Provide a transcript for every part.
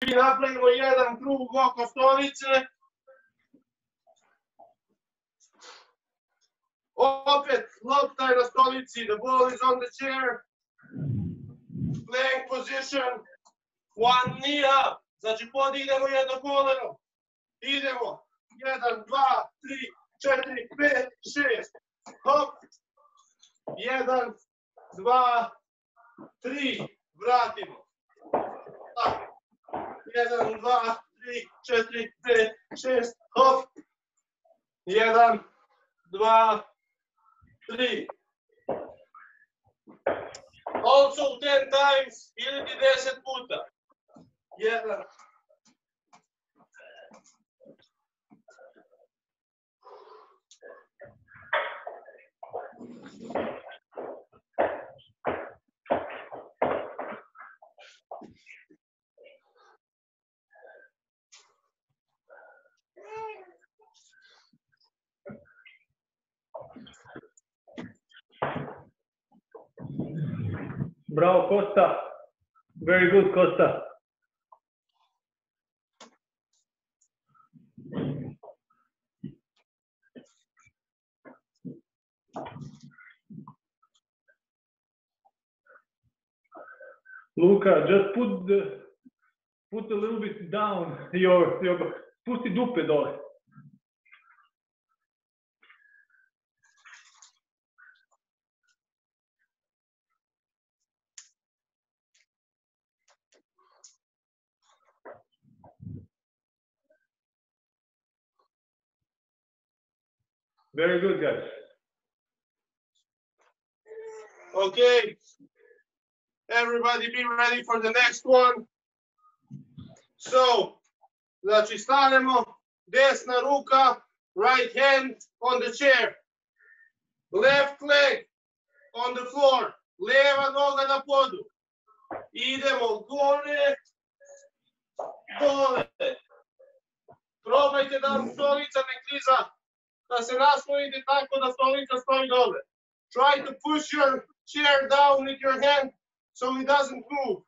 napravimo jedan krug oko stolice. Opet, lopta je na stolici, the ball is on the chair. Playing position, one knee up. Znači podignemo jedno koleno. Idemo. Jedan, dva, tri, četiri, pet, šest. Hop. Jedan, dva, tri. Vratimo. Tako. Jeden, dwa, trzy, cztery, pięć, sześć, hop. Jeden, dwa, trzy. Also ten times, ili ti deset puta. Jedan, Thank you. Bravo, Costa. Very good, Costa. Luca, just put the put a little bit down your your pusti dupe dole. Very good, guys. Okay. Everybody be ready for the next one. So, znači stanemo, desna ruka, right hand on the chair. Left leg on the floor, leva noga na podu. Idemo gore, dole. Probajte da vam stolica ne kliza, da se naslonite tako da stolica stoji dole. Try to push your chair down with your hand so it doesn't move.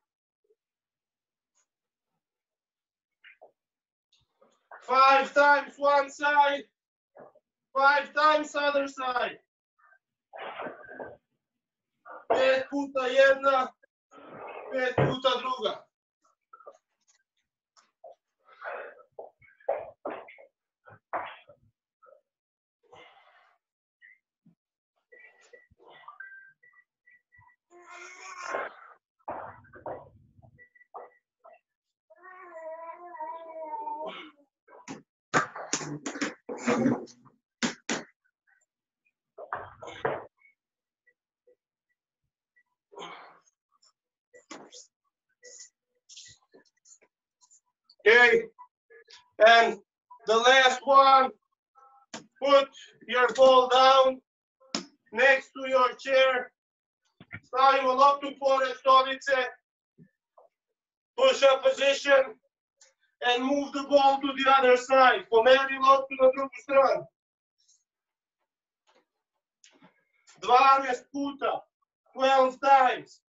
Five times one side, five times other side. Pet puta jedna, pet puta druga. Okay, and the last one, put your ball down next to your chair. Stavimo loptu pored stolice. Push up position and move the ball to the other side. Pomeri loptu na drugu stranu. 12 puta, 12 times.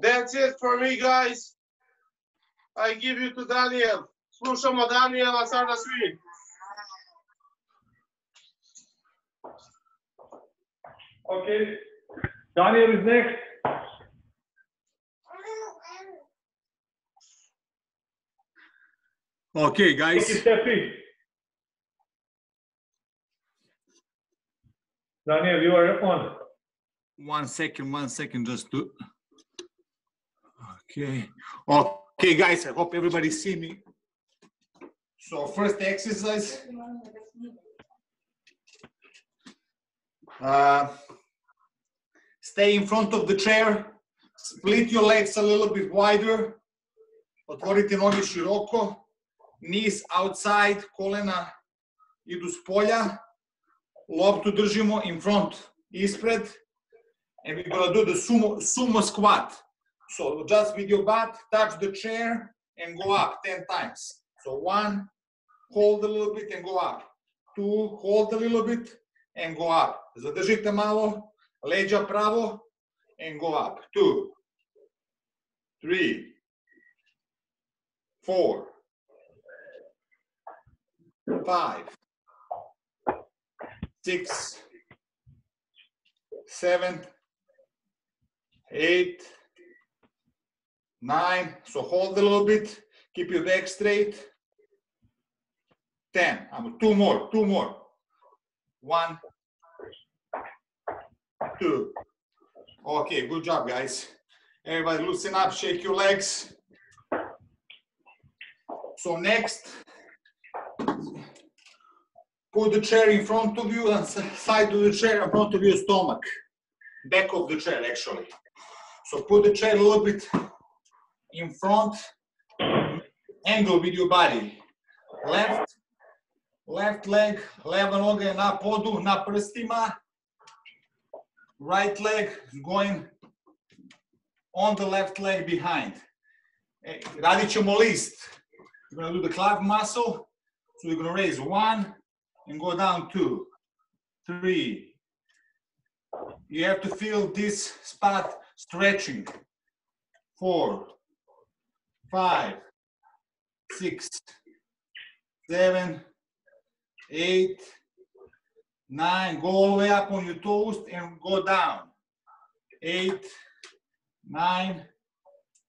That's it for me, guys. I give you to Daniel. Slušamo Daniela sada svi. Okay. Daniel is next. Okay, Thank guys. you, Steffi. Daniel, you are on. One second, one second, just to. Okay. Okay, guys, I hope everybody see me. So first exercise. Uh, stay in front of the chair. Split your legs a little bit wider. Otvorite noge široko. knees outside, kolena idu s polja, loptu držimo in front, ispred, and we're gonna do the sumo, sumo squat. So just with your butt, touch the chair and go up 10 times. So one, hold a little bit and go up. Two, hold a little bit and go up. Zadržite malo, leđa pravo and go up. Two, three, four, five, six, seven, eight, nine. So hold a little bit, keep your back straight. 10. Um, two more, two more. One, two. Okay, good job, guys. Everybody loosen up, shake your legs. So next, put the chair in front of you and side of the chair in front of your stomach. Back of the chair, actually. So put the chair a little bit in front, angle with your body. Left, left leg, leva noga je na podu, na prstima. Right leg is going on the left leg behind. Radit ćemo list. You're gonna do the calf muscle. So you're gonna raise one and go down two, three. You have to feel this spot stretching. Four, five, six, seven, eight, nine. Go all the way up on your toes and go down. Eight, nine,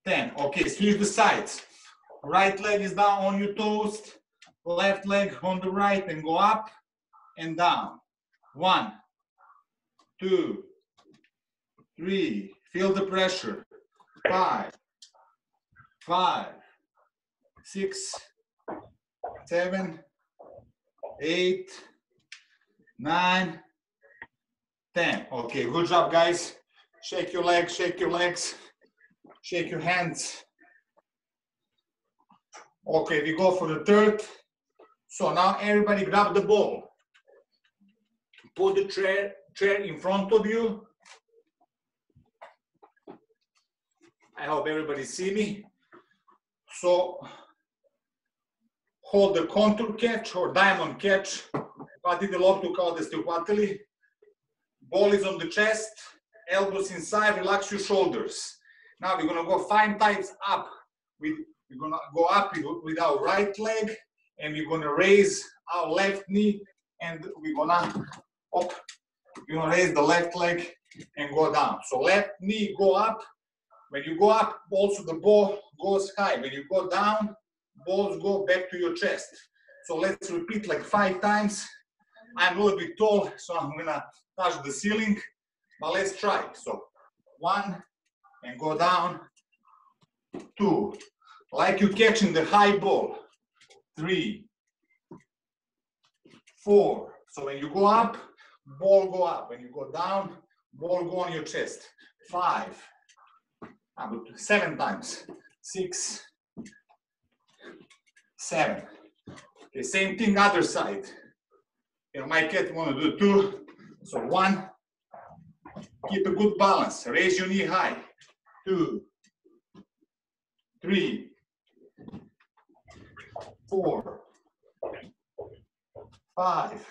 ten. Okay, switch the sides. Right leg is down on your toes, left leg on the right, and go up and down. One, two, three. Feel the pressure. Five, five, six, seven, eight, nine, ten. Okay, good job, guys. Shake your legs, shake your legs, shake your hands. Okay, we go for the third. So now everybody grab the ball. Put the chair, chair in front of you. I hope everybody see me. So hold the contour catch or diamond catch. Hvatite loptu kao da ste uhvatili. Ball is on the chest, elbows inside, relax your shoulders. Now we're gonna go five times up. We're gonna go up with, with our right leg and we're gonna raise our left knee and we're gonna up. We're gonna raise the left leg and go down. So left knee go up. When you go up, also the ball goes high. When you go down, balls go back to your chest. So let's repeat like five times. I'm a little bit tall, so I'm gonna touch the ceiling, but let's try. So one and go down, two, like you catching the high ball, three, four. So when you go up, ball go up. When you go down, ball go on your chest. Five, But seven times, six, seven. Okay, same thing other side. You my cat want to do two. So one, keep a good balance. Raise your knee high. Two, three, four, five,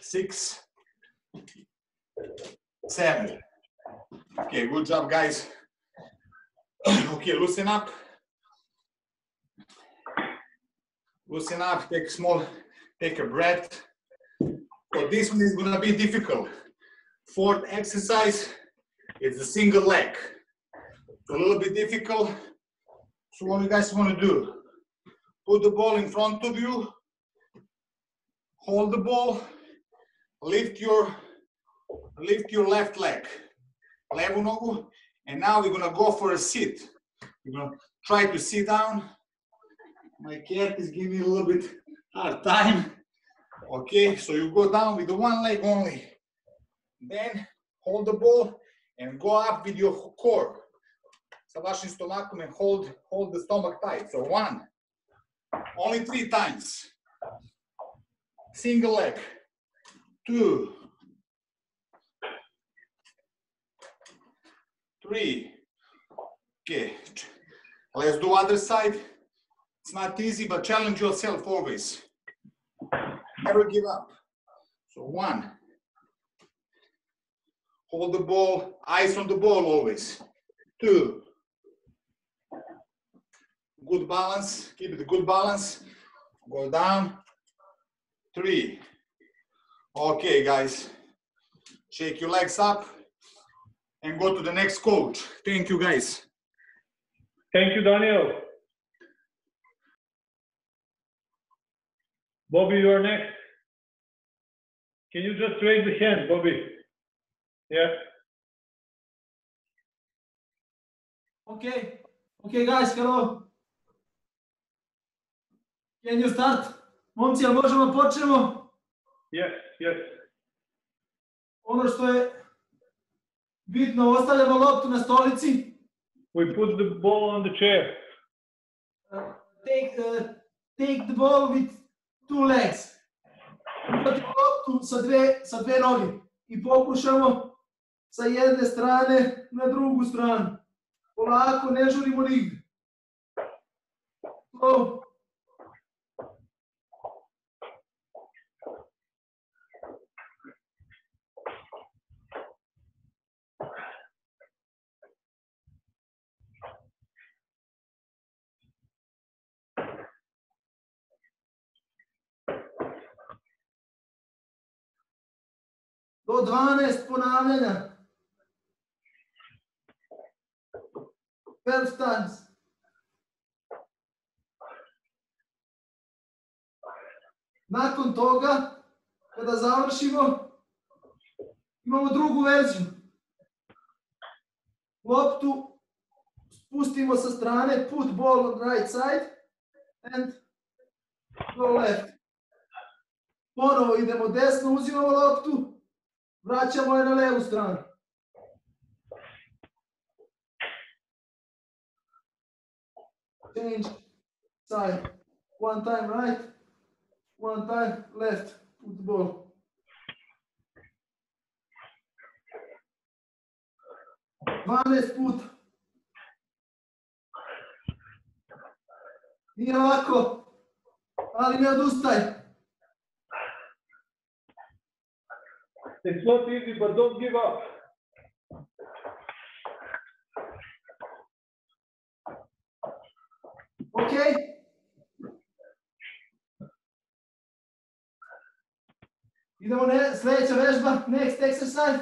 six, seven. Okay, good job, guys. okay, loosen up. Loosen up, take a small, take a breath. So this one is gonna be difficult. Fourth exercise is a single leg. A little bit difficult. So what you guys wanna do? Put the ball in front of you. Hold the ball. Lift your, lift your left leg. Levu. And now we're gonna go for a sit. We're gonna try to sit down. My cat is giving me a little bit hard time. Okay, so you go down with the one leg only. Then hold the ball and go up with your core. Sa vašim stomakom and hold, hold the stomach tight. So one, Only three times. Single leg. Two. Three. Okay. Let's do other side. It's not easy, but challenge yourself always. Never give up. So one. Hold the ball, eyes on the ball always. Two. Good balance, keep it good balance. Go down. Three. Okay, guys. Shake your legs up and go to the next coach. Thank you, guys. Thank you, Daniel. Bobby, you are next. Can you just raise the hand, Bobby? Yeah. Okay. Okay, guys, hello. Can you start? Momci, jel možemo počnemo? Yes, yes. Ono što je bitno, ostavljamo loptu na stolici. We put the ball on the chair. Uh, take, uh, take the ball with two legs. Uhvatimo loptu sa dve, sa dve noge i pokušamo sa jedne strane na drugu stranu. Polako, ne žurimo nigde. Slow. 12 ponavljanja. 12 times. Nakon toga, kada završimo, imamo drugu verziju. Loptu spustimo sa strane, put ball on right side and go left. Ponovo idemo desno, uzimamo loptu, vraćamo je na levu stranu. Change side. One time right, one time left. Put the ball. Dvanaest puta. Nije lako, ali ne odustaj. It's not easy, but don't give up. Ok? Idemo ne, sledeća vežba, next exercise.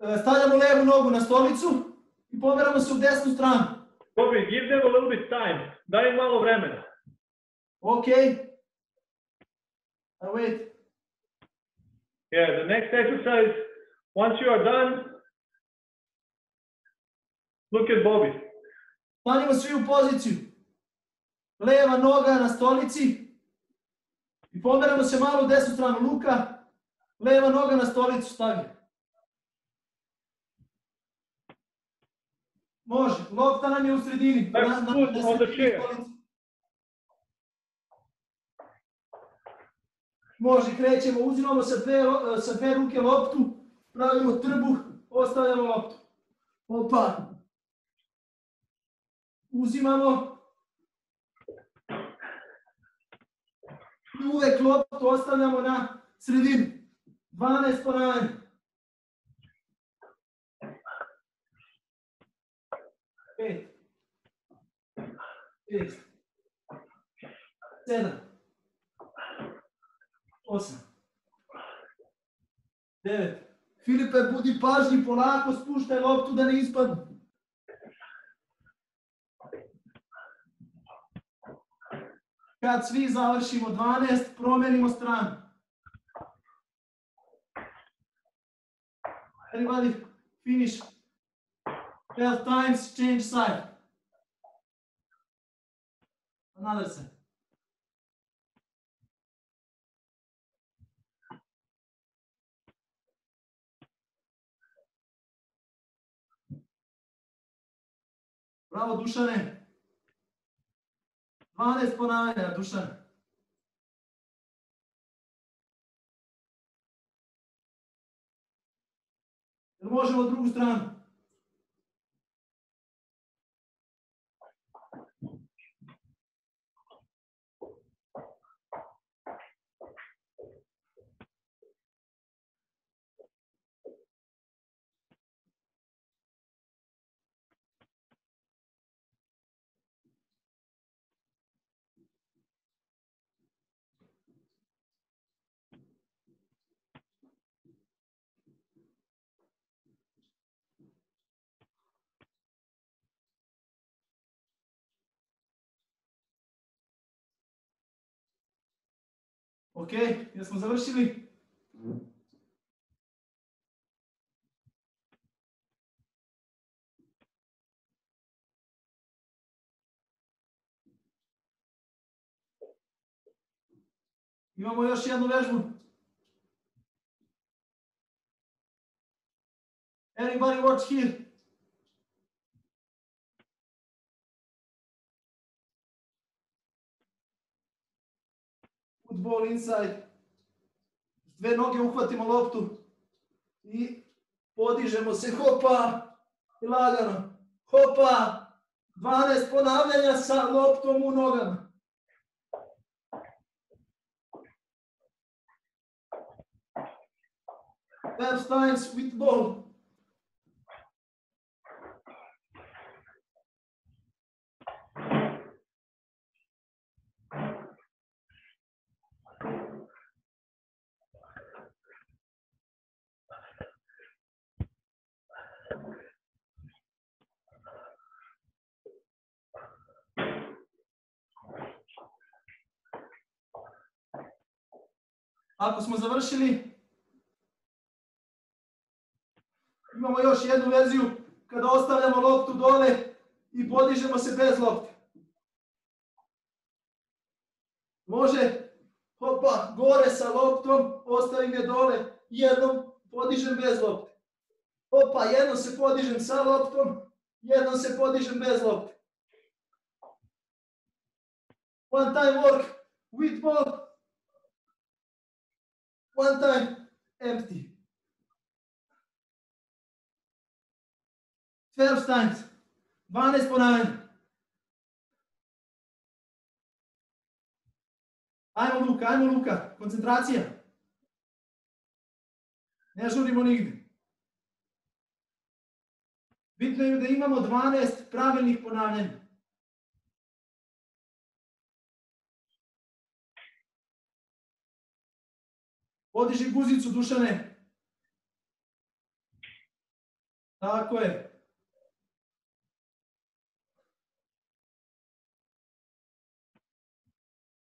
E, Stavljamo levu nogu na stolicu i pomeramo se u desnu stranu. Bobby, give them a little bit time. Daj im malo vremena. Ok? I wait. Yeah, the next exercise, once you are done, look at Bobby. Stanimo svi u poziciju. Leva noga na stolici i pomeramo se malo u desnu stranu. Luka, leva noga na stolicu stavi. Može, lopta nam je u sredini. Back foot on the sredini chair. stolice. Može, krećemo, uzimamo sa dve, sa dve ruke loptu, pravimo trbuh, ostavljamo loptu. Opa. Uzimamo. I uvek loptu ostavljamo na sredini. 12 ponavljanja. Pet. Šest. Sedam. Osam. Devet. Filipe, budi pažljiv, polako spuštaj loptu da ne ispadne. Kad svi završimo 12, promenimo stranu. Everybody finish 12 times, change side. Another side. Bravo, Dušane. 12 ponavljanja, Dušan. Jel možemo drugu stranu? Ok, ние сме завършили. Imamo još jednu vežbu. Anybody watch here? Put ball inside. Dve noge uhvatimo loptu i podižemo se. Hopa! I lagano. Hopa! 12 ponavljanja sa loptom u nogama. Twelve times with ball. Ako smo završili, imamo još jednu verziju kada ostavljamo loptu dole i podižemo se bez lopte. Može, hopa, gore sa loptom, ostavim je dole, jednom podižem bez lopte. Hopa, jednom se podižem sa loptom, jednom se podižem bez lopte. One time work with ball, one time empty. 12 times. 12 ponavljanja. Ajmo Luka, ajmo Luka, koncentracija. Ne žurimo nigde. Bitno je da imamo 12 pravilnih ponavljanja. Podiži guzicu, Dušane. Tako je.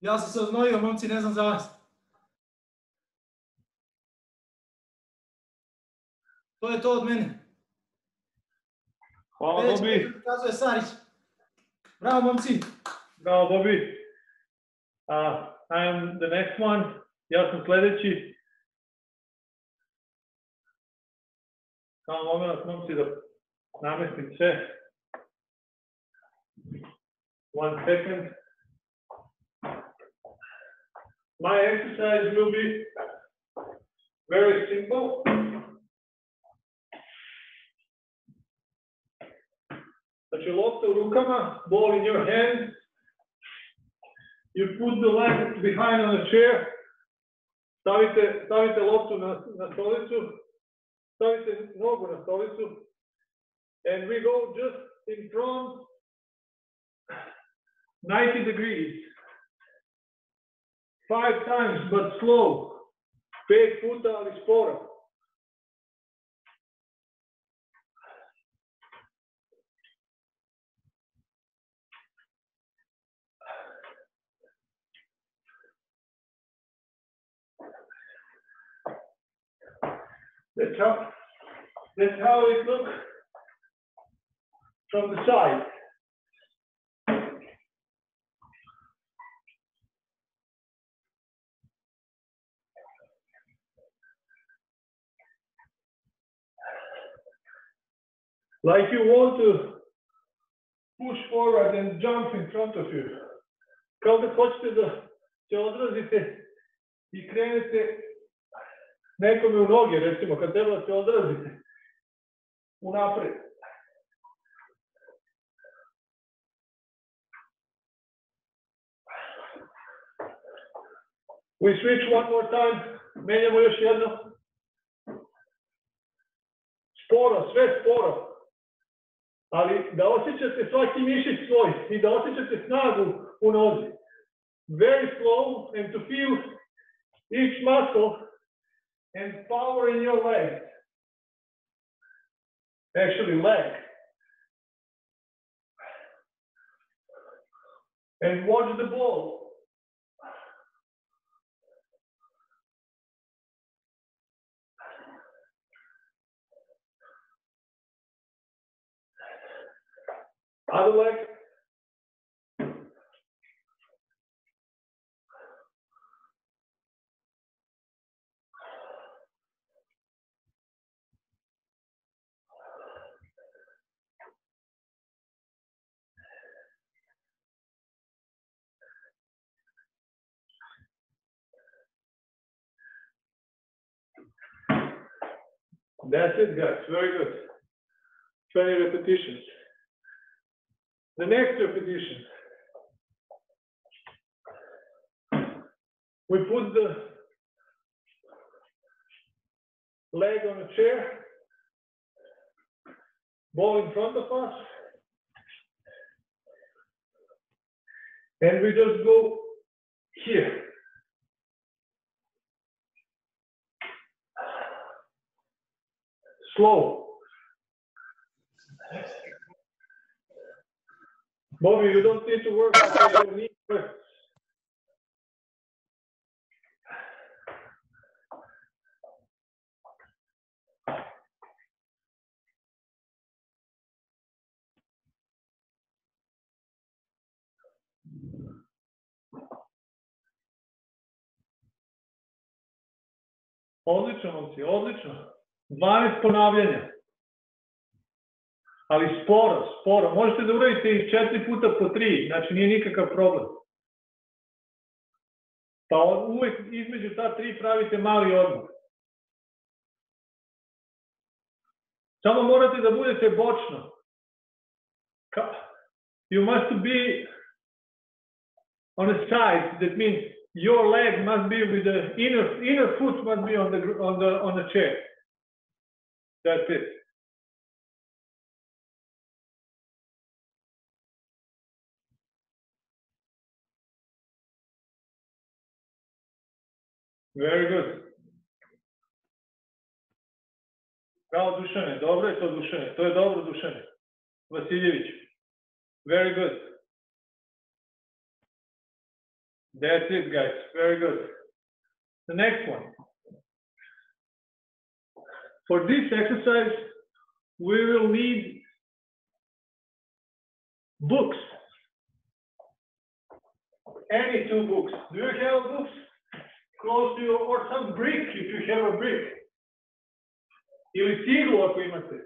Ja sam se oznojio, momci, ne znam za vas. To je to od mene. Hvala Već Bobi. Kazuje Sarić. Bravo, momci. Bravo Bobi. Uh, I am the next one. Ja sam sledeći. Samo moment, momci, da namestim sve. One second. My exercise will be very simple. Znači lopta u rukama, ball in your hand. You put the leg behind on a chair. Stavite, stavite loptu na, na stolicu. Nogu na stolicu. And we go just in front 90 degrees. Five times, but slow. Pet puta, ali sporo. That's how, that's how it looks from the side. Like you want to push forward and jump in front of you. kao da hoćete da se odrazite i krenete nekome u noge, recimo, kad treba da se odrazite u napred. We switch one more time, menjamo još jedno. Sporo, sve sporo. Ali da osjećate svaki mišić svoj i da osjećate snagu u nozi. Very slow and to feel each muscle and power in your leg. Actually, leg. And watch the ball. Other leg. That's it, guys. Very good. 20 repetitions. The next repetition. We put the leg on a chair, ball in front of us, and we just go here. Slow. Bobby, you don't need to work. on your knee first. Odlično, momci, odlično. 12 ponavljanja. Ali sporo, sporo. Možete da uradite i četiri puta po tri, znači nije nikakav problem. Pa uvek između ta tri pravite mali odmor. Samo morate da budete bočno. Ka- You must be on a side, that means your leg must be with the inner, inner foot must be on the, on the, on the chair. That's it. Very good. Bravo Dušane, dobro je to Dušane, to je dobro Dušane. Vasiljević. Very good. That's it guys, very good. The next one. For this exercise, we will need books. Any two books. Do you have books? close to you or some brick if you have a brick. Ili ciglu ako imate.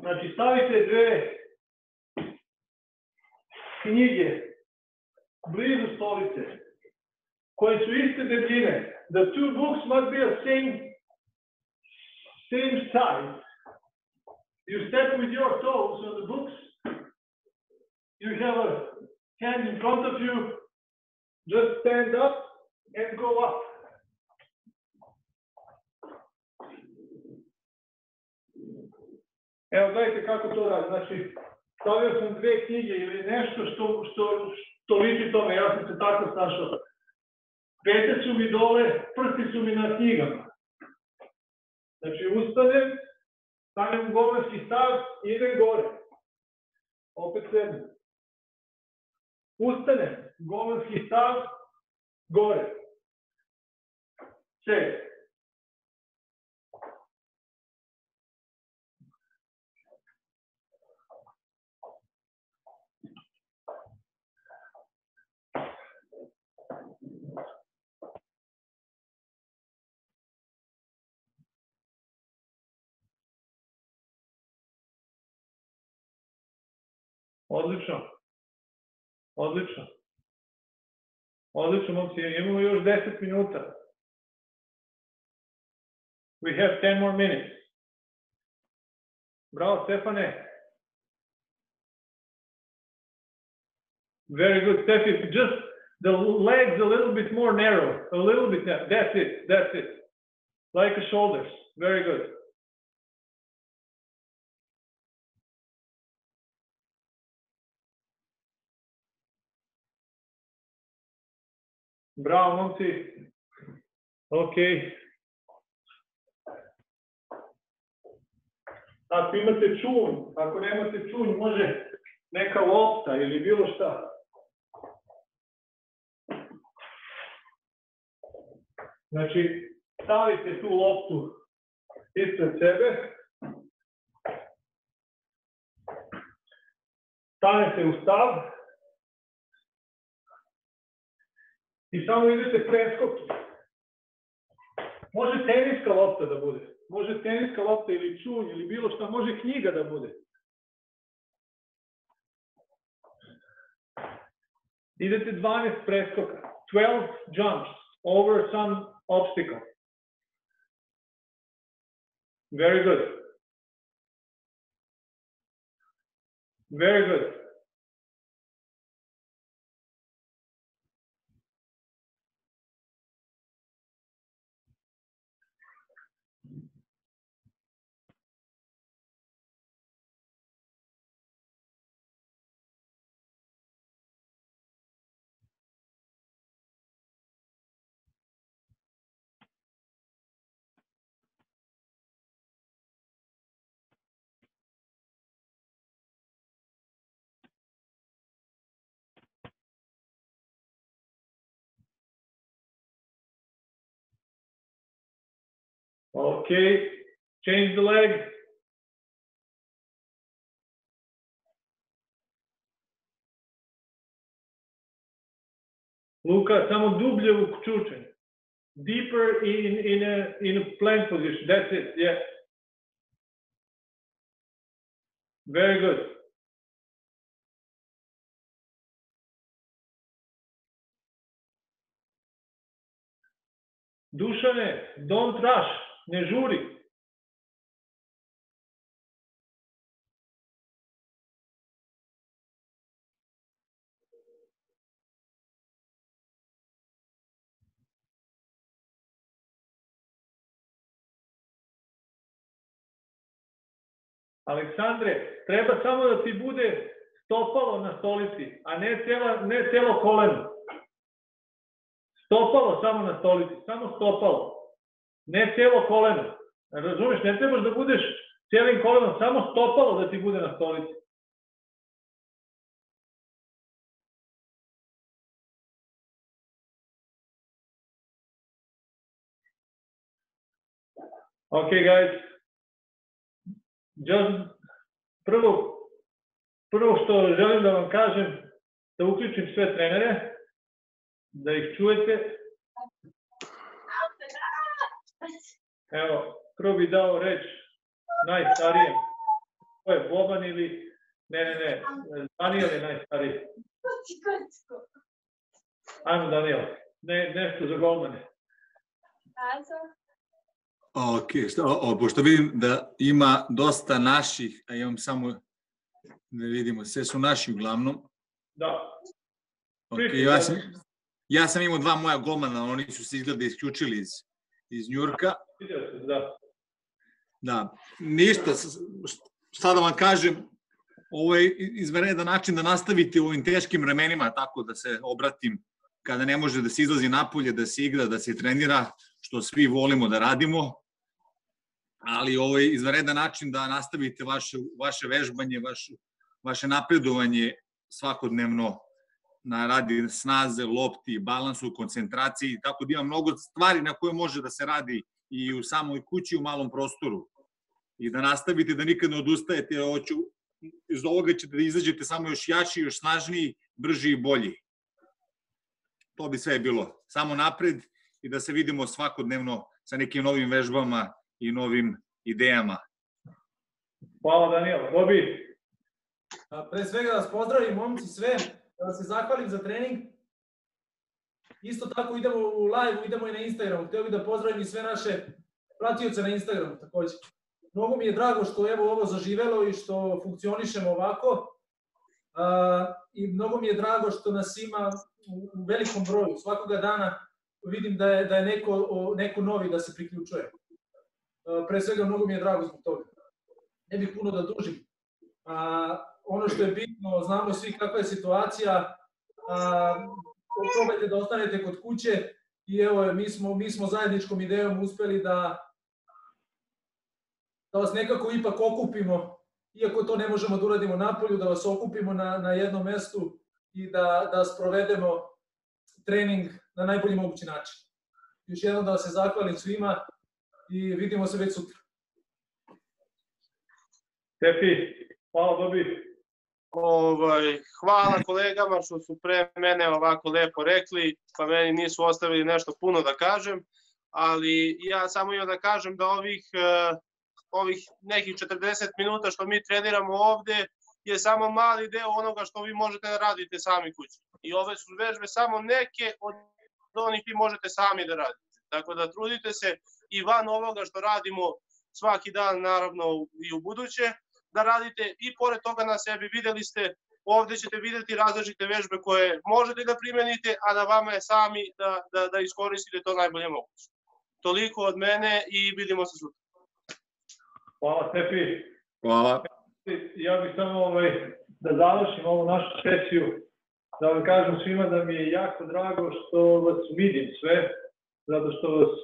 Znači stavite dve knjige blizu stolice koje su iste debljine. The two books must be of same same size. You step with your toes on the books. You have a hand in front of you just stand up and go up. Evo, gledajte kako to radi. Znači, stavio sam dve knjige ili nešto što, što, što liči tome, ja sam se tako snašao. Pete su mi dole, prsti su mi na knjigama. Znači, ustanem, stanem u stav i idem gore. Opet sedem. Ustanem, govorski stav, gore. Ček. Odlično. Odlično. Odlično, momci, imamo još 10 minuta. We have 10 more minutes. Bravo, Stefane. Very good, Steffi. Just the legs a little bit more narrow, a little bit narrow. That's it, that's it. Like shoulders. Very good. Bravo, momci. Ok. Ako imate čun, ako nemate čun, može neka lopta ili bilo šta. Znači, stavite tu loptu ispred sebe. Stanete u stav. I samo idete preskok. Može teniska lopta da bude. Može teniska lopta ili čunj ili bilo šta. Može knjiga da bude. Idete 12 preskoka. 12 jumps over some obstacle. Very good. Very good. Okay, change the leg. Luka, samo dublje u čučanj. Deeper in, in, a, in a plank position. That's it, yeah. Very good. Dušane, don't rush, ne žuri. Aleksandre, treba samo da ti bude stopalo na stolici, a ne, cela, ne celo koleno. Stopalo samo na stolici, samo stopalo. Ne celo koleno. Razumeš, ne trebaš da budeš celim kolenom, samo stopalo da ti bude na stolici. Okay, guys. Just prvo, prvo što želim da vam kažem, da uključim sve trenere, da ih čujete. Evo, prvo bi dao reč najstarijem. Ko je Boban ili... Ne, ne, ne, Daniel je najstariji. Ajmo Daniel, ne, nešto za golmane. Ok, što, o, pošto vidim da ima dosta naših, a imam samo, da vidimo, sve su naši uglavnom. Da. Ok, ja sam, ja sam imao dva moja golmana, oni su se izgleda isključili iz, iz Njurka. Da. Da, ništa, šta da vam kažem, ovo je izvanredan način da nastavite u ovim teškim vremenima, tako da se obratim kada ne može da se izlazi napolje, da se igra, da se trenira, što svi volimo da radimo, ali ovo je izvanredan način da nastavite vaše, vaše vežbanje, vaše, vaše napredovanje svakodnevno na radi snaze, lopti, balansu, koncentraciji, tako da ima mnogo stvari na koje može da se radi i u samoj kući, u malom prostoru. I da nastavite, da nikad ne odustajete, hoću, iz ovoga ćete da izađete samo još jači, još snažniji, brži i bolji. To bi sve bilo. Samo napred i da se vidimo svakodnevno sa nekim novim vežbama i novim idejama. Hvala Daniel. Bobi, Pre svega da vas pozdravim, momci, sve. Da vam se zahvalim za trening. Isto tako idemo u live, idemo i na Instagramu. Htio bih da pozdravim i sve naše pratioce na Instagramu takođe. Mnogo mi je drago što evo ovo zaživelo i što funkcionišemo ovako. A, I mnogo mi je drago što nas ima u, velikom broju. Svakoga dana vidim da je, da je neko, neko novi da se priključuje. A, pre svega mnogo mi je drago zbog toga. Ne bih puno da dužim. A, ono što je bitno, znamo svi kakva je situacija, a, probajte da ostanete kod kuće i evo, mi smo, mi smo zajedničkom idejom uspeli da, da vas nekako ipak okupimo, iako to ne možemo da uradimo napolju, da vas okupimo na, na jednom mestu i da, da sprovedemo trening na najbolji mogući način. Još jednom da se zahvalim svima i vidimo se već sutra. Tepi, hvala Dobi. Ovaj, hvala kolegama što su pre mene ovako lepo rekli, pa meni nisu ostavili nešto puno da kažem, ali ja samo imam da kažem da ovih, eh, ovih nekih 40 minuta što mi treniramo ovde je samo mali deo onoga što vi možete da radite sami kući. I ove su vežbe samo neke od onih vi možete sami da radite. Tako da trudite se i van ovoga što radimo svaki dan, naravno i u buduće, da radite i pored toga na sebi. Videli ste, ovde ćete videti različite vežbe koje možete da primenite, a da vama je sami da, da, da iskoristite to najbolje moguće. Toliko od mene i vidimo se sutra. Hvala Tepi. Hvala. Ja bih samo ovaj, da završim ovu našu sesiju, da vam kažem svima da mi je jako drago što vas vidim sve, zato što vas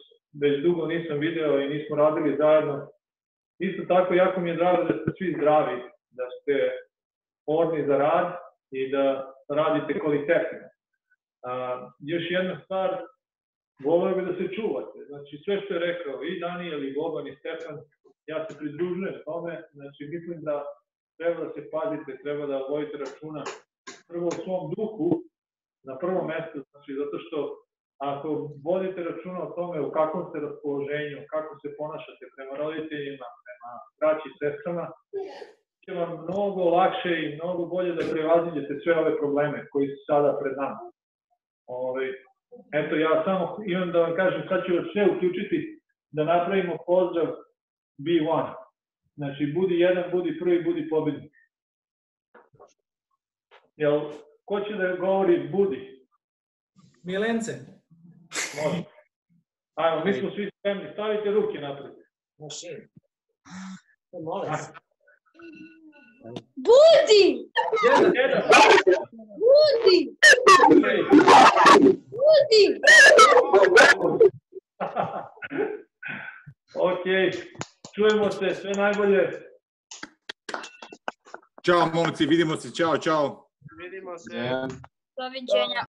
već dugo nisam video i nismo radili zajedno. Isto tako, jako mi je drago da ste svi zdravi, da ste orni za rad i da radite kvalitetno. A, još jedna stvar, volio bi da se čuvate. Znači, sve što je rekao i Daniel, i Boban, i Stefan, ja se pridružujem tome. Znači, mislim da treba da se pazite, treba da vodite računa prvo u svom duhu, na prvom mestu, znači, zato što ako vodite računa o tome u kakvom ste raspoloženju, kako se ponašate prema roditeljima, braći i sestrama, će vam mnogo lakše i mnogo bolje da prevaziđete sve ove probleme koji su sada pred nama. Ove, eto, ja samo imam da vam kažem, sad ću vas sve uključiti da napravimo pozdrav B1. Znači, budi jedan, budi prvi, budi pobednik. Jel, ko će da govori budi? Milence, Može. Ajmo, mi smo svi spremni, stavite ruke napred. Budi! Jedan, jedan. Budi! Budi! ok, čujemo se, sve najbolje. Ćao momci, vidimo se, ćao, ćao. Vidimo se. Doviđenja.